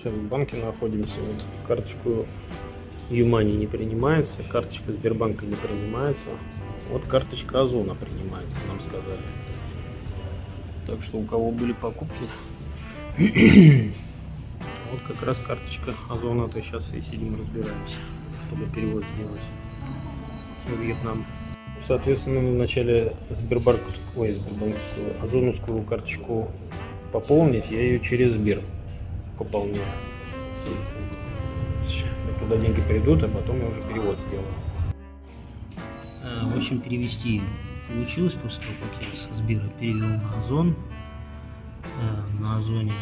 Сейчас в банке находимся. Вот карточку Юмани не принимается, карточка Сбербанка не принимается. Вот карточка Озона принимается, нам сказали. Так что у кого были покупки, вот как раз карточка Озона-то сейчас и сидим разбираемся, чтобы перевод сделать в Вьетнам. Соответственно, мы вначале Сбербанковскую, ой, Сбербанковскую, Озоновскую карточку пополнить, я ее через Сбер пополняю. Туда деньги придут, а потом я уже перевод сделаю. А, в общем, перевести получилось после того, как я со Сбера перевел на Озон. А, на Озоне,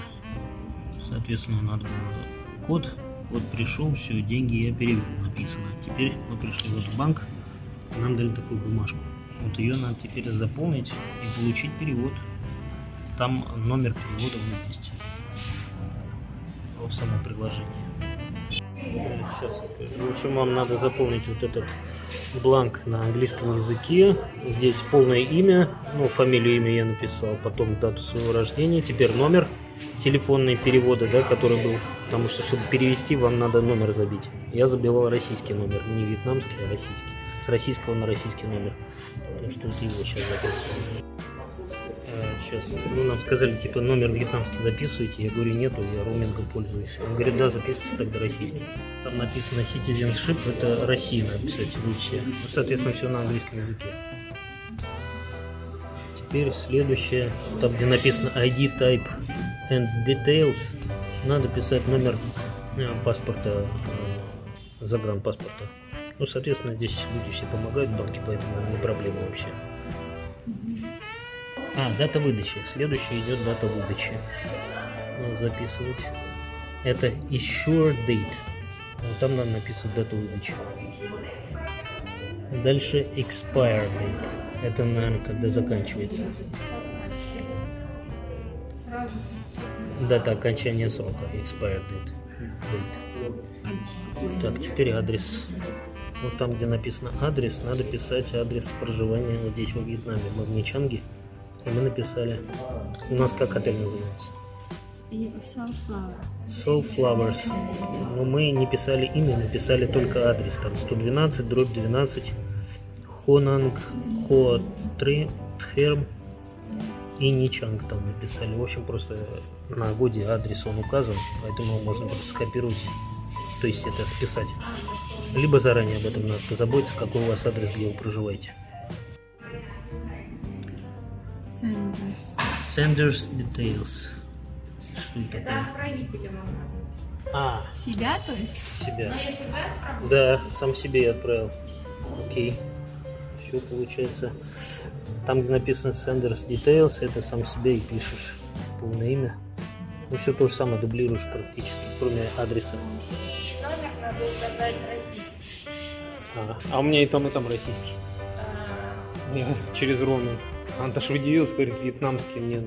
соответственно, надо было код. Код пришел, все, деньги я перевел, написано. Теперь мы пришли в банк, нам дали такую бумажку. Вот ее надо теперь заполнить и получить перевод. Там номер перевода есть в самом приложении. Сейчас скажу. В общем, вам надо заполнить вот этот бланк на английском языке. Здесь полное имя, ну, фамилию, имя я написал, потом дату своего рождения, теперь номер телефонные переводы, да, который был. Потому что, чтобы перевести, вам надо номер забить. Я забивал российский номер, не вьетнамский, а российский. С российского на российский номер. Так что вот его сейчас записываю. Сейчас, ну, нам сказали, типа, номер вьетнамский записывайте. Я говорю, нету, я роумингом пользуюсь. Он говорит, да, записывайте тогда российский. Там написано citizenship, это Россия написать лучше. Ну, соответственно, все на английском языке. Теперь следующее, там где написано ID type and details, надо писать номер э, паспорта, э, загранпаспорта. Ну, соответственно, здесь люди все помогают в банке, поэтому не проблема вообще. А, дата выдачи. Следующая идет дата выдачи. Надо записывать. Это issue date. Вот там надо написать дату выдачи. Дальше expire date. Это, наверное, когда заканчивается. Дата окончания срока. Expire date. date. Так, теперь адрес. Вот там, где написано адрес, надо писать адрес проживания вот здесь, во Вьетнаме, в Магничанге. И мы написали. У нас как отель называется? Soul Flowers. Но мы не писали имя, написали только адрес. Там 112, дробь 12, Хонанг, Хо 3, Тхерм и Ничанг там написали. В общем, просто на годе адрес он указан, поэтому можно просто скопировать, то есть это списать. Либо заранее об этом надо позаботиться, какой у вас адрес, где вы проживаете. Sanders. Senders Details. Что это такое? А, Себя, то есть? себя. Да, сам себе я отправил. Окей. Все получается. Там, где написано Senders Details, это сам себе и пишешь полное имя. Ну, все то же самое дублируешь практически, кроме адреса. Номер надо указать российский. А, а у меня и там, и там российский. Я через роуминг. Анташ удивился, говорит, вьетнамский мне.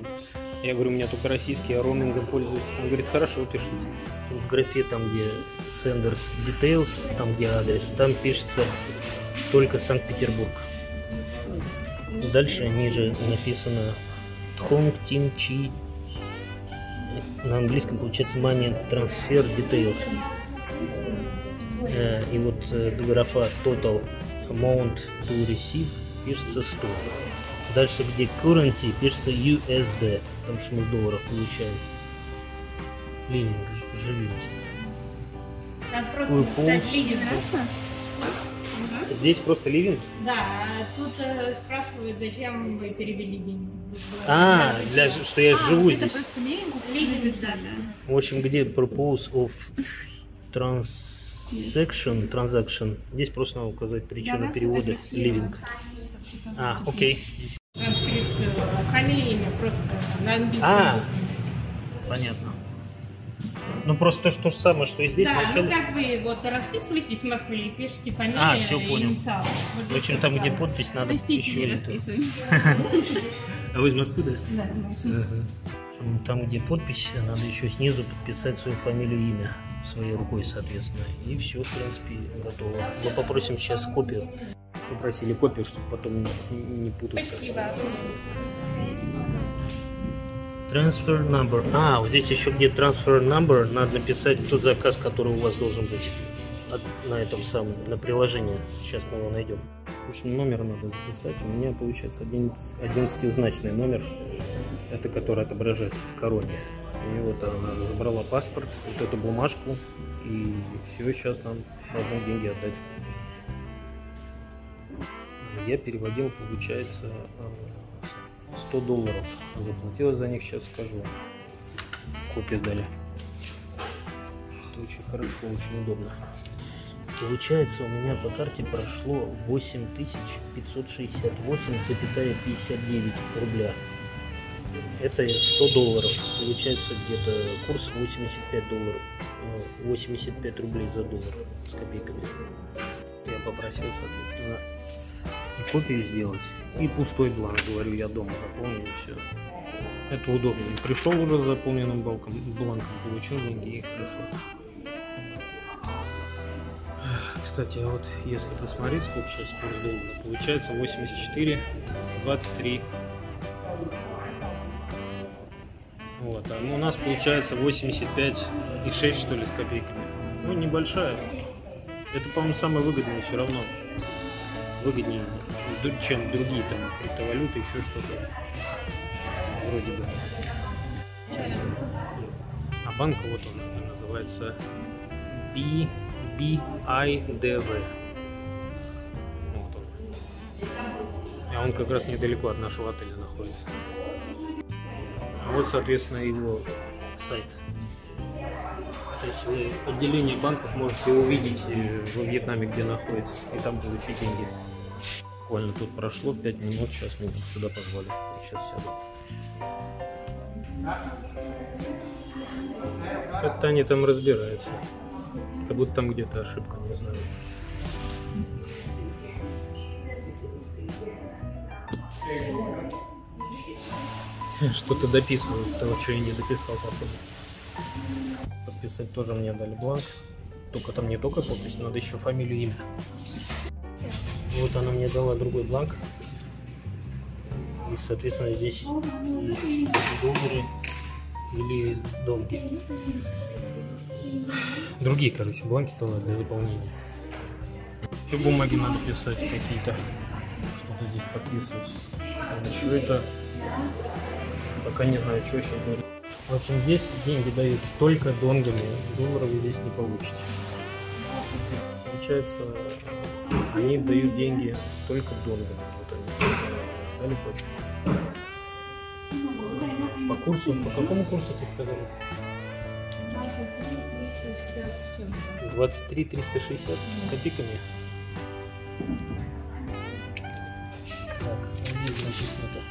Я говорю, у меня только российский, я роумингом пользуюсь. Он говорит, хорошо, пишите. В графе там, где Senders Details, там, где адрес, там пишется только Санкт-Петербург. Дальше ниже написано Тхонг Тим Чи. На английском получается Money Transfer Details. Э, И вот э, графа Total Amount to Receive пишется 100. Дальше, где currency, пишется USD, потому что мы в долларах получаем. Ливинг, ж- живите. Надо просто Ой, написать полз. лидер. Здесь просто ливинг? Да, а тут э, спрашивают, зачем вы перевели деньги. А, для, ж- что я живу это здесь. просто линку Лидер, да. В общем, где propose of transaction, transaction. Здесь просто надо указать причину перевода ливинг. А, окей. Фамилия, имя, просто на английском. А, понятно. Ну просто то, же- самое, что и здесь да, вначале. ну как вы вот расписываетесь в Москве и пишете фамилию А, всё, и понял. инициалы. Вот В общем, там, где подпись, надо Мы еще расписываемся. А вы из Москвы, да? Да. Мгм. Там, где подпись, надо еще снизу подписать свою фамилию и имя своей рукой, соответственно. И все, в принципе, готово. Мы попросим сейчас копию. Попросили копию, чтобы потом не, не путаться. Спасибо. Transfer number. А, вот здесь еще где transfer number надо написать тот заказ, который у вас должен быть на этом самом, на приложении. Сейчас мы его найдем. В общем, номер надо записать. У меня получается 11-значный номер. Это который отображается в короне. И вот она забрала паспорт, вот эту бумажку. И все, сейчас нам должны деньги отдать. Я переводил, получается, э, 100 долларов. Заплатила за них, сейчас скажу. Копию дали. Это очень хорошо, очень удобно. Получается, у меня по карте прошло 8568,59 рубля. Это 100 долларов. Получается где-то курс 85 долларов. Э, 85 рублей за доллар с копейками. Я попросил, соответственно, копию сделать. И пустой бланк, говорю, я дома заполню и все. Это удобно. И Пришел уже с заполненным бланком, бланком получил деньги и хорошо. Кстати, а вот если посмотреть, сколько сейчас курс доллара, получается 84, 23. Вот, а у нас получается 85 и 6 что ли с копейками. Ну, небольшая. Это, по-моему, самое выгодное все равно. Выгоднее, чем другие там криптовалюты, еще что-то. Вроде бы. А банк вот он называется B, BIDV. Вот он. А он как раз недалеко от нашего отеля находится. А вот, соответственно, его сайт. То есть вы отделение банков можете увидеть э, во Вьетнаме, где находится, и там получить деньги. Буквально тут прошло 5 минут, сейчас меня сюда позвали. Сейчас сяду. Как-то они там разбираются. Как будто там где-то ошибка, не знаю. Что-то дописывают, того, что я не дописал, походу. Подписать тоже мне дали бланк. Только там не только подпись, надо еще фамилию, имя. Вот она мне дала другой бланк. И, соответственно, здесь есть доллары или долги. Другие, короче, бланки тоже для заполнения. Еще бумаги надо писать какие-то. Что-то здесь подписывать. Еще это... Пока не знаю, что сейчас будет. В общем, здесь деньги дают только донгами. Долларов здесь не получите. Получается, они дают деньги только донгами. Вот они дали почку. По курсу, по какому курсу ты сказал? 360 с чем-то. 23 360 с копейками. Так, где написано-то?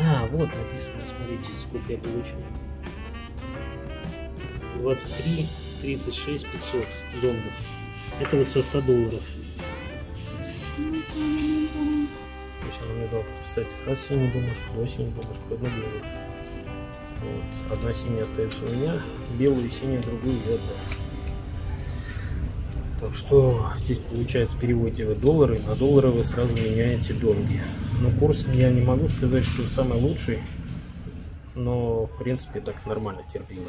А, вот написано, смотрите, сколько я получил. 23 36 500 донгов. Это вот со 100 долларов. Сейчас она мне дала подписать раз синюю бумажку, два синюю бумажку, одну белую. Вот. Одна синяя остается у меня, белую и синюю другую я отдал. Так что здесь получается переводите вы доллары, на доллары вы сразу меняете донги. Но курс я не могу сказать, что самый лучший, но в принципе так нормально терпимо.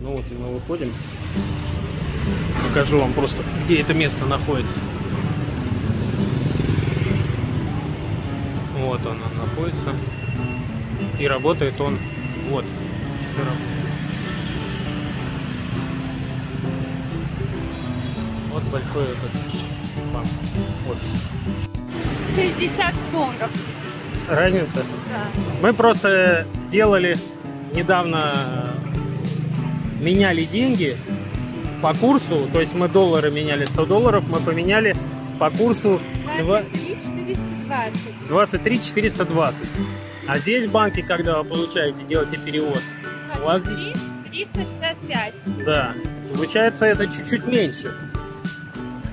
Ну вот и мы выходим. Покажу вам просто, где это место находится. Вот он, он находится. И работает он вот. Всё равно. Вот большой этот банк. Офис. 60 донгов. Разница? Да. Мы просто делали недавно меняли деньги по курсу, то есть мы доллары меняли 100 долларов, мы поменяли по курсу два- 23 420. 23 420. А здесь в банке, когда вы получаете, делаете перевод, у вас 23 365. да, получается это чуть-чуть меньше.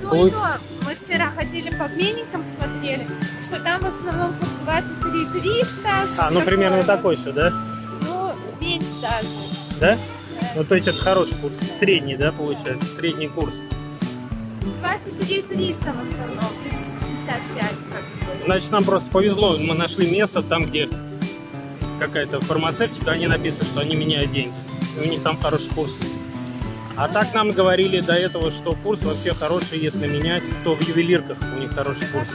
Ну Ой. и то, мы вчера ходили по обменникам, смотрели, что там в основном курс 23 300. А, ну примерно такой же, да? Ну, меньше даже. Да? Ну то есть это хороший курс, средний, да, получается, средний курс. 23 300 в основном, 65 как бы. Значит, нам просто повезло, мы нашли место там, где какая-то фармацевтика, они написано, что они меняют деньги. И у них там хороший курс. А так нам говорили до этого, что курс вообще хороший, если менять, то в ювелирках у них хороший курс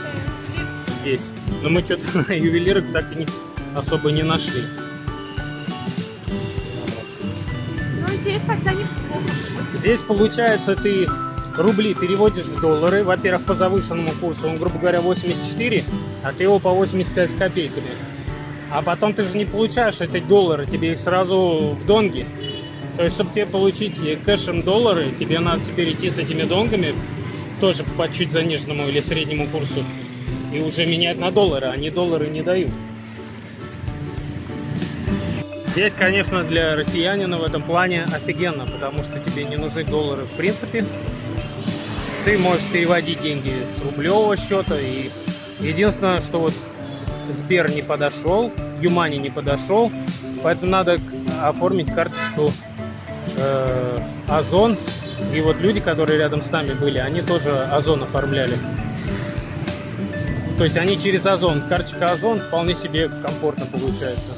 здесь. Но мы что-то на ювелирах так и не, особо не нашли. Здесь тогда неплохо. Здесь, получается, ты рубли переводишь в доллары. Во-первых, по завышенному курсу, он, грубо говоря, 84, а ты его по 85 с копейками. А потом ты же не получаешь эти доллары, тебе их сразу в донги. То есть, чтобы тебе получить кэшем доллары, тебе надо теперь идти с этими донгами, тоже по чуть заниженному или среднему курсу, и уже менять на доллары. Они доллары не дают. Здесь, конечно, для россиянина в этом плане офигенно, потому что тебе не нужны доллары в принципе. Ты можешь переводить деньги с рублевого счета. И единственное, что вот Сбер не подошел, Юмани не подошел, поэтому надо оформить карточку э, Озон. И вот люди, которые рядом с нами были, они тоже Озон оформляли. То есть они через Озон. Карточка Озон вполне себе комфортно получается.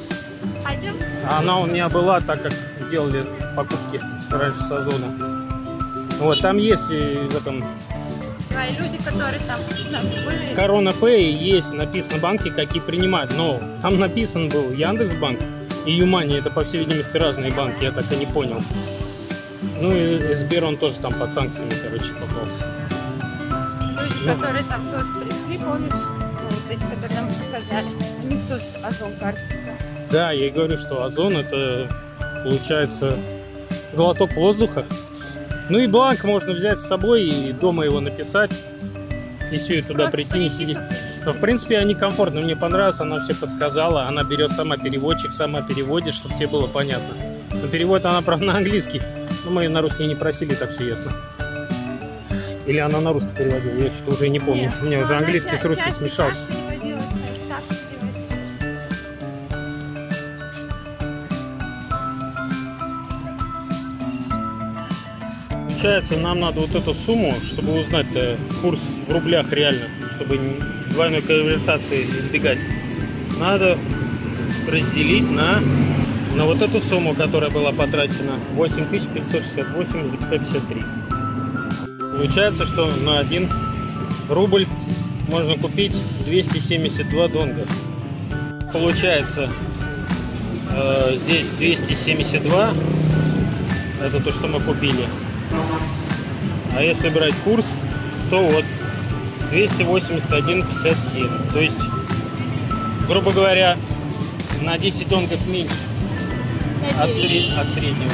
Пойдем? Она у меня была, так как делали покупки раньше с Озона. Вот, там есть и в этом Твои люди, которые там там были. Корона Pay есть написано банки, какие принимают. Но там написан был Яндекс.Банк и Юмани. Это, по всей видимости, разные банки, я так и не понял. Ну и Сбер, он тоже там под санкциями, короче, попался. Люди, Ну. которые там тоже пришли, помнишь? Ну, вот эти, которые нам сказали. У них тоже Озон карточка. Да, я и говорю, что Озон это получается глоток воздуха. Ну и бланк можно взять с собой и дома его написать. И все, и туда Просто прийти, не сидеть. Но, в принципе, они комфортно. Мне понравилось, она все подсказала. Она берет сама переводчик, сама переводит, чтобы тебе было понятно. Но перевод она, правда, на английский. Но мы на русский не просили, так все ясно. Или она на русский переводила, я что-то уже не помню. Нет, У меня ну, уже английский с русским смешался. Получается, нам надо вот эту сумму, чтобы узнать э, курс в рублях реально, чтобы двойной конвертации избегать. Надо разделить на, на вот эту сумму, которая была потрачена 8568,53. Получается, что на 1 рубль можно купить 272 донга. Получается, э, здесь 272, это то, что мы купили. А если брать курс, то вот 281,57. То есть, грубо говоря, на 10 донгов меньше от, сред- от среднего.